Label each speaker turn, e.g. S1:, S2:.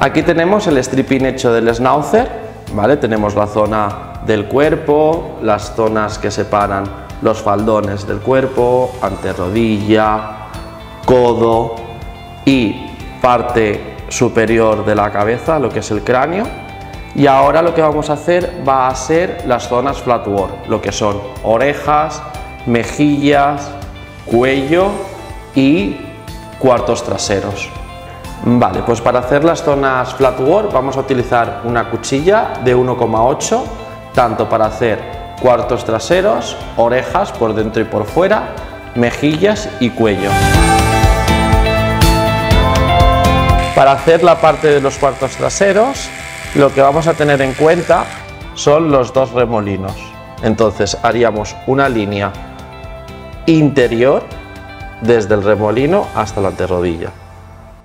S1: Aquí tenemos el stripping hecho del schnauzer, ¿vale? Tenemos la zona del cuerpo, las zonas que separan los faldones del cuerpo, anterrodilla, codo y parte superior de la cabeza, lo que es el cráneo. Y ahora lo que vamos a hacer va a ser las zonas flatwork, lo que son orejas, mejillas, cuello y cuartos traseros. Vale, pues para hacer las zonas flatwork vamos a utilizar una cuchilla de 1,8 tanto para hacer cuartos traseros, orejas por dentro y por fuera, mejillas y cuello. Para hacer la parte de los cuartos traseros, lo que vamos a tener en cuenta son los dos remolinos. Entonces haríamos una línea interior desde el remolino hasta la anterrodilla.